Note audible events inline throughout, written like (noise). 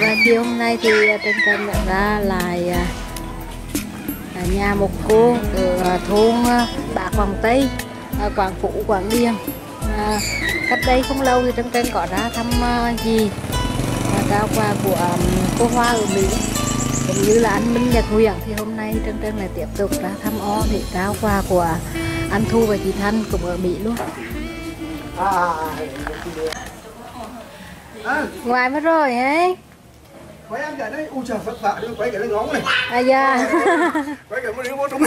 và chiều hôm nay thì à, trên kênh đã ra lại à, à, nhà một cô ở à, thôn Bạc Hoàng Tây à, Quảng Phủ Quảng Điền. À, cách đây không lâu thì trên kênh có ra thăm à, gì và trao quà của à, cô Hoa ở Mỹ. Cũng như là anh Minh Nhật Nguyễn thì hôm nay trên kênh lại tiếp tục ra thăm o để trao quà của anh Thu và chị Thanh cũng ở Mỹ luôn. À à ngoài mất rồi ấy quay em cái đấy u trời phật vả đưa quay cái lấy ngón này. À dạ. Quay cái mới vô trong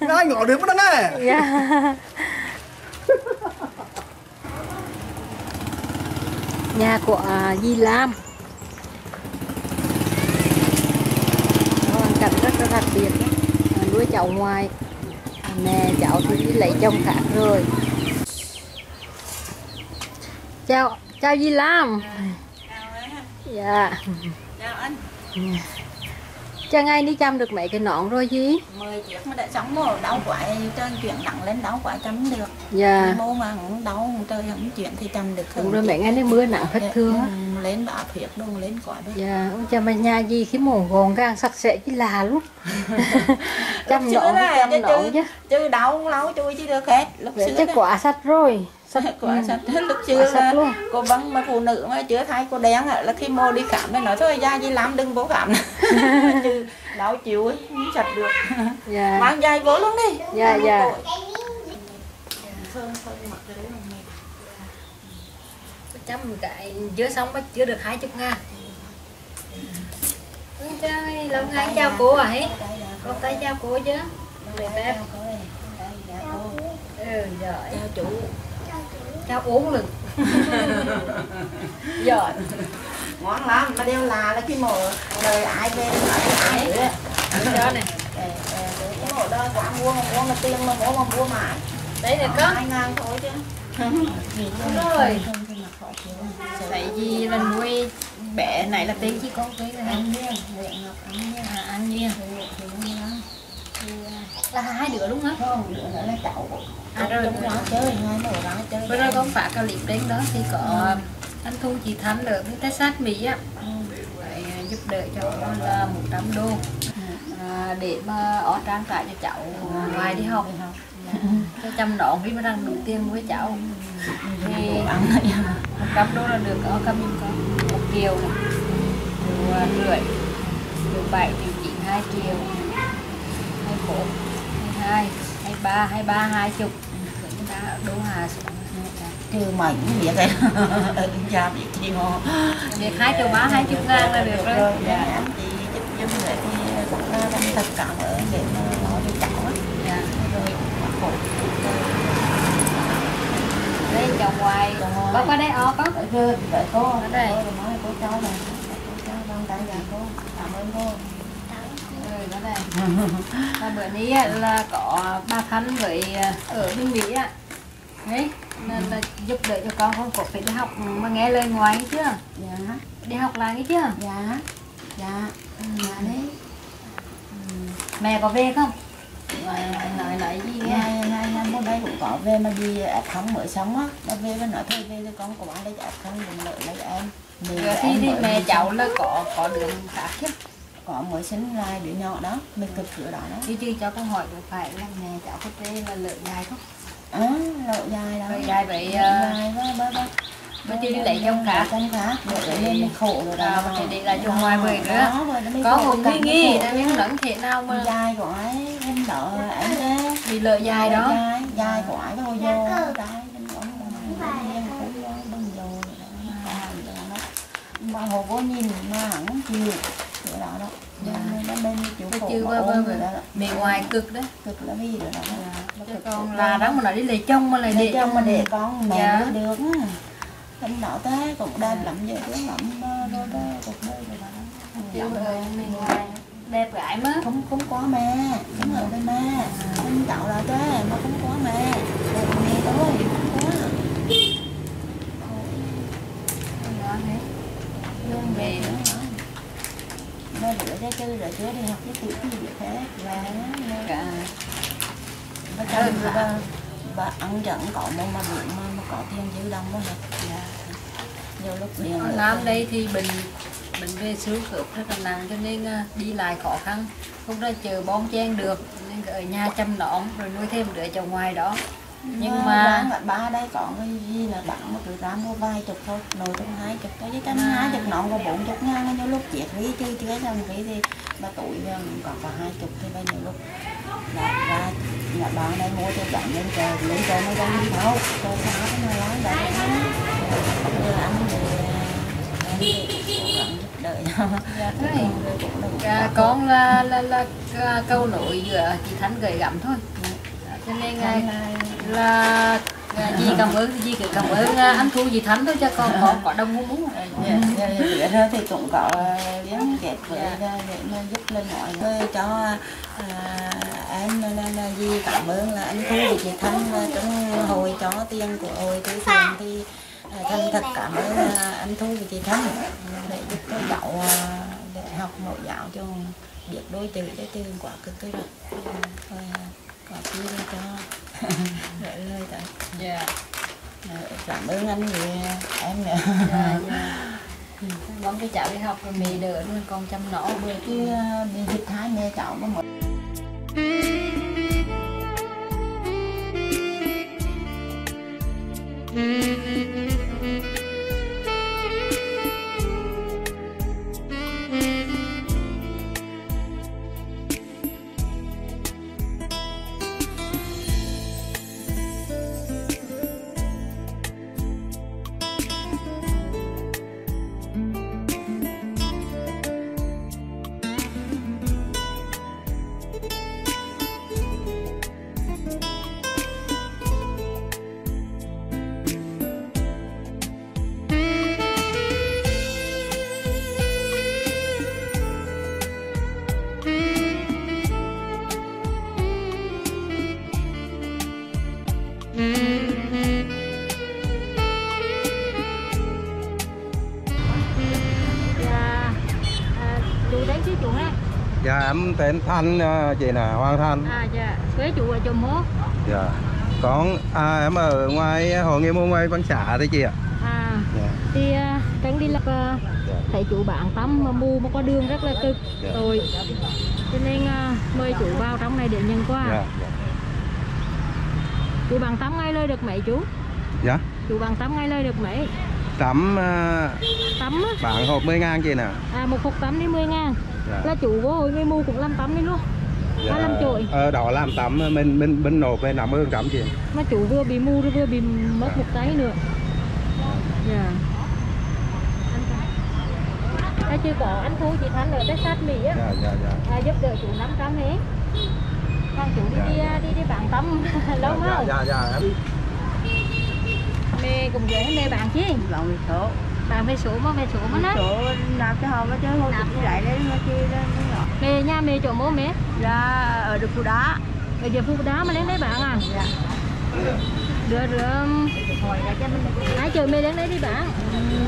ngay ngỏ được mất này (laughs) dạ. Nhà của à, Di Lam. Hoàn cảnh rất là đặc biệt đấy. À, nuôi cháu ngoài. À, mẹ cháu thì đi lấy chồng khác rồi. Chào chào Di Lam dạ. Chào anh. Cho ngay đi chăm được mấy cái nón rồi gì Mười chiếc mà đã sống mà đau quại trên chuyện nặng lên đau quại chấm được. Dạ. Mô mà cũng đau trời không chuyện thì chăm được đúng rồi mấy ngày nay mưa nặng thất thương Ừ, Lên bả huyết luôn lên quả đó Dạ, ông cha mà nhà gì khi mồm gòn gan sạch sẽ chứ là (laughs) lúc chăm này, chăm chứ- nọn chứ. Chứ đau lâu chui chứ được hết. Lúc xưa chắc quả sạch rồi sạch quả ừ. sạch lúc Quả xưa sạch là cô băng mà phụ nữ mà chưa thấy cô đen là khi mô đi khám nó nói thôi da gì làm đừng vô khám. (laughs) Chứ đau chịu ấy không sạch được. Dạ. Mang dây vô luôn đi. Dạ dạ. Thơm thơm mặt cái chưa xong mới chưa được hai chục ngàn. Trời, lâu ngày chào cô à ấy con tay chào cô chứ. Cô là cô. ừ giỏi Chào chủ. Chào uống lực giỏi ngoan lắm mà đeo là là cái mổ đời ai về nói cái ai nữa đó này. Để- để- để cái mổ đó quá mua mà mua mà tiền mà mua mà mua mãi đấy là có. Hai ngàn thôi chứ. Rồi. tại vì là nuôi bé này là tên chỉ con tên là ăn nhiên Nguyện Ngọc ăn nhiên à, ăn nhiên là hai đứa đúng không không nữa là cháu À, rồi. Chơi ngay đó chơi bữa nay con phát cái clip đến đó thì có anh thu chị Thanh ở bên Texas Mỹ á. Ừ. Vậy, giúp đỡ cho con là 100 đô. À, để mà ở trang trải cho cháu ngoài đi học. Cho chăm nọn mà đang đủ tiền với cháu. Thì này 100 đô là được ở giùm con một triệu này. Triệu rưỡi triệu bảy triệu chín hai triệu. Hai bốn hai hai hai ba hai ba hai chục hà trừ mày cũng biết đấy (laughs) cha biết chi mà việc hai triệu ba hai chục ngàn là được rồi. Dạ chị giúp giúp để thì cũng tâm thật cảm ơn để lo cho cháu á. Dạ. rồi khổ đây chồng ngoài. có có đây ó có. Đợi cô, đợi cô, Ở đây. Cô nói cô cháu này, cô cháu vâng tay dạ cô, cảm ơn cô. ừ đó đây. Là bữa nay là có ba thanh với à, ở bên mỹ á đấy nên là giúp đỡ cho con không có phải đi học mà nghe lời ngoài chưa Dạ, đi học lại chưa dạ, dạ, dạ đấy. mẹ có về không? Nói nói gì nghe ngày ngày bữa đây cũng có về mà đi F không mới sống á, nó về với nói thôi về cho con của bạn lấy F không đừng lợi lấy em. Thì, thì mới mẹ cháu là có có đường khác chứ. Có mới sinh lại đứa nhỏ đó, mình cực cửa đó đó. chứ chứ cho con hỏi được phải là mẹ cháu có tên là lợi dài không À, lộ dài đó. Lộ dài vậy, à, dài đó, bơ bơ. mà chưa đi lấy chồng khác Chồng khác, để lên khổ rồi đó. À, mà thì đi lại chồng ngoài bưởi nữa. Đó, có cảnh nghi nghi tại biết lẫn thế nào mà. Dài của ấy em đỡ em thế bị lợi dài đó. dài dài của ấy thôi vô ông em cũng vô vô mà hồ có nhìn mà hẳn chiều cửa đó đó. Nên nó bên chịu Cái khổ mà bơ bơ ôm rồi đó. Bề ngoài cực đấy cực là vì rồi đó chứ còn là đó mà nói đi lấy chồng mà lại để cho mà để con mẹ Dạ. được. Em đỡ thế cũng đẹp lắm vậy chứ lắm đó đó cuộc đời rồi. Đó chứ đẹp gái mà không không có mẹ không ở đây mẹ không cậu là thế mà không có mẹ rồi mẹ tôi không có. Về nữa hả? Ba bữa ra chơi rồi chưa đi học cái tuổi gì vậy thế và cả chơi rồi ba ba ăn dẫn cậu mà mà bụng mà, mà có tiền dư đông đó hả? Dạ. nhiều lúc điện Ở Nam đây thì bệnh bệnh về xương khớp rất là nặng cho nên à, đi lại khó khăn. Không ra chờ bon chen được nên ở nhà chăm nón rồi nuôi thêm đứa cháu ngoài đó. Nhưng mà mà ba đây có cái gì là bạn một cái rám có vài chục thôi nồi trong hai chục cái trăm hai chục nón có bốn chục ngàn. Nhiều lúc chết phí chứ chứ xong phí thì ba tuổi mình còn có hai chục thì bao nhiêu lúc. Là ra nhà bạn đây mua cho bạn lên trời lên trời mới ra đi đâu. Trời sao cái này lái giờ anh. Đỡ cho dạ, à, con là là là, là câu nội giữa chị Thánh gửi gắm thôi. À, cho nên à, là à, dì cảm ơn dì cảm ơn à, anh thu dì Thánh thôi cho con có có đồng muốn muốn. Dạ dạ bữa đó thì cũng có liếng kẹp với để mà giúp lên mọi người cho à, em nên gì cảm ơn là anh thu vì chị thanh là trong hồi cho tiền của hồi từ thì à, thanh thật cảm ơn anh thu vì chị thanh để giúp cho cháu để học mẫu giáo cho biết đôi chữ cho từ quả cực cái rồi có chi (laughs) lên cho. Gửi lời tới dạ. Ờ, cảm ơn anh vì em nữa dạ dạ. Mong cho cháu đi học rồi mẹ đỡ luôn con chăm nó. Bữa kia bị dịch hai mẹ cháu có một Em tên Thanh à, chị nè Hoàng Thanh. À dạ. Quế chú ở chùm hố Dạ. Con à, em ở ngoài Hồ Nghĩa Môn ngoài Văn Xạ đấy chị ạ. À Dạ. thì à, tránh đi lập à, thấy chủ bạn tắm mà mù mà có đường rất là cực. Dạ. rồi cho nên à, mời chủ vào trong này để nhận quà. Dạ dạ. chủ bạn tắm ngay lời được mấy chú? Dạ. Chủ bạn tắm ngay lời được mấy Tắm à, tắm á? bạn hộp 10 ngàn chị nè. À một hộp tắm đi 10 ngàn. Dạ. Là chủ của hội người mù cũng làm tắm đi luôn. Dạ. Ba làm chổi. Ờ, đó làm tắm mình mình mình nộp về 50 trăm chị mà chủ vừa bị mù rồi vừa bị mất một tay nữa. Dạ. À, chưa có anh thu chị Thanh ở Texas Mỹ á. Dạ dạ dạ. À, giúp đỡ chủ 500 hết còn chủ đi đi đi đi bạn tâm lâu dạ, không? dạ dạ em mẹ cùng với mẹ bạn chứ? Lòng bị số bạn về số mà về số mà nó số nạp cho họ mà chứ không chịu lại đấy mà chi nó mẹ nha mẹ chỗ mố mẹ ra ở được khu đá. Ở giờ phu đá mà đến đấy bạn à? Dạ. Đưa đưa cho mình ai chờ mẹ đến đấy đi bạn.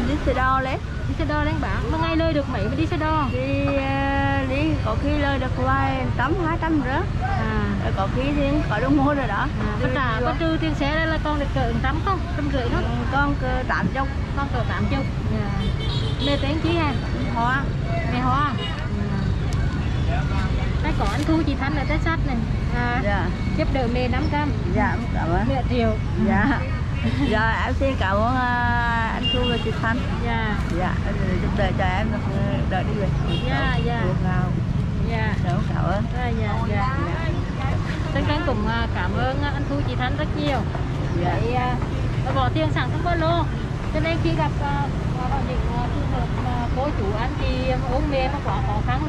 Đi xe đo lấy đi xe đo đến bạn. Mà ngay lời được mấy mà đi xe đo? Đi ờ, đi có khi lời được vài tấm hai tấm nữa à rồi có khi thì có đúng mua rồi đó. À, có trả có trừ tiền xe đây là con được cỡ trăm không? Trăm rưỡi thôi. Con cơ tạm trong con cỡ tám chục. Mẹ tên chi ha hoa. Mẹ hoa. Đây có anh thu chị thanh ở Texas này. À, dạ. giúp đỡ mẹ 500 dạ cảm ơn. Nửa triệu dạ. Rồi em xin cảm ơn ờ, anh Thu và chị Thanh. Dạ. Dạ giúp đỡ cho em được đỡ đi. Về Dạ, dạ. Nào dạ Đúng, cảm ơn. Dạ dạ dạ Tân Trân cũng à, cảm ơn anh Thu chị Thanh rất nhiều. Dạ. Để à, bỏ tiền sẵn trong ba lô. Cho nên khi gặp à, à, những à, trường hợp mà cô chú anh chị ốm mê mà quá khó khăn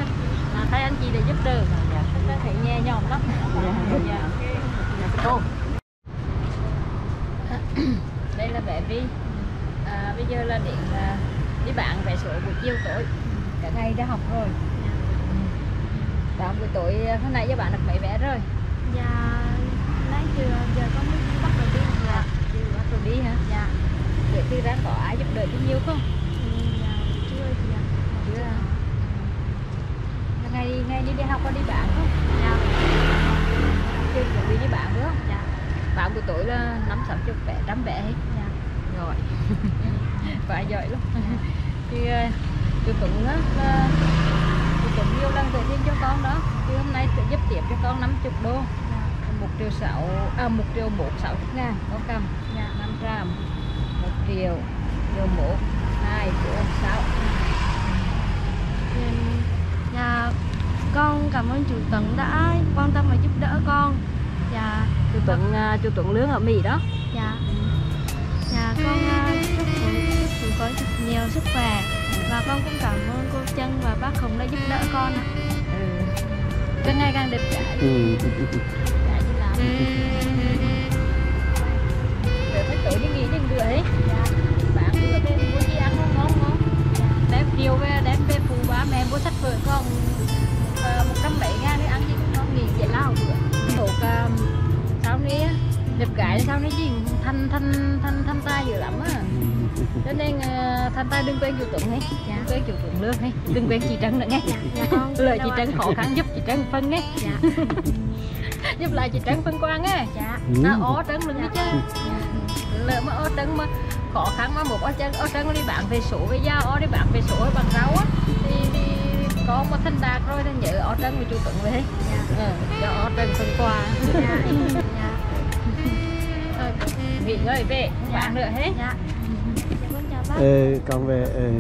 à, thay anh chị để giúp đỡ. Dạ. Tân thấy nhẹ nhõm lắm. Dạ. Dạ. (coughs) Đây là bé Vi. À, bây giờ là à, đi bạn vé số buổi chiều tối. Cả ngày đã học rồi. Bạn buổi tối à, hôm nay cho bạn được mấy vé rồi Dạ, nãy chưa giờ có mới bắt đầu đi dạ. chưa bắt đầu đi hả Dạ. vậy thì ra có ai giúp đỡ đi nhiều không Ừ, dạ, chưa chị ạ. chưa ngày ngày đi đi học có đi bạn không Dạ. chưa chuẩn bị đi bạn nữa Dạ. bạn buổi tối là năm sáu chục vé trăm vé hết Dạ. rồi quả giỏi (laughs) lắm thì ờ, chú Tuấn á là chú Tuấn nhiều lần tự thiên cho con đó thì hôm nay cho con 50 đô. Một triệu sáu à một triệu một sáu chục ngàn có cầm. Dạ. năm trăm một triệu triệu một hai bốn sáu. Nên, dạ con cảm ơn chú Tuấn đã quan tâm và giúp đỡ con. Dạ. Chú Tuấn à, chú Tuấn lương ở Mỹ đó. Dạ. Dạ con à, chúc chú có nhiều sức khỏe. Và con cũng cảm ơn cô Trân và bác Hùng đã giúp đỡ con ạ. Càng ngày càng đẹp trai ừ. (laughs) trai phải tự đi nghỉ những đứa ấy bạn đưa bên mua gì ăn ngon ngon ngon. Đem chiều về đem về phụ ba mẹ mua sách vở con ờ, một trăm bảy ngàn để ăn gì cũng ngon nghỉ dễ lao bữa thuộc uh, sau này á, đẹp gái sau này gì? Thanh thanh thanh thanh tay dữ lắm á. Cho nên uh, thanh tay đừng quên chủ tuấn ấy. Dạ. đừng quên chủ tuấn lương ấy. Đừng quên chị trân nữa nghe. Dạ dạ lời chị trân khó khăn giúp trân phân ấy dạ. (laughs) Giúp lại chị trân phân quang ấy dạ. Ừ. à, ó đừng đi chứ. Lỡ mà ó trân mà khó khăn mà một ó trân ó trân đi bạn về số với dao ó đi bạn về số bằng rau á thì, thì có một thanh đạt rồi thì nhớ ó trân với chủ tuấn về. Dạ. Ừ, cho ó trân phân quà dạ. (laughs) Dạ. Thôi, nghỉ ngơi về không bạn nữa hết. Dạ. Dạ con chào bác. Ừ, con về ừ.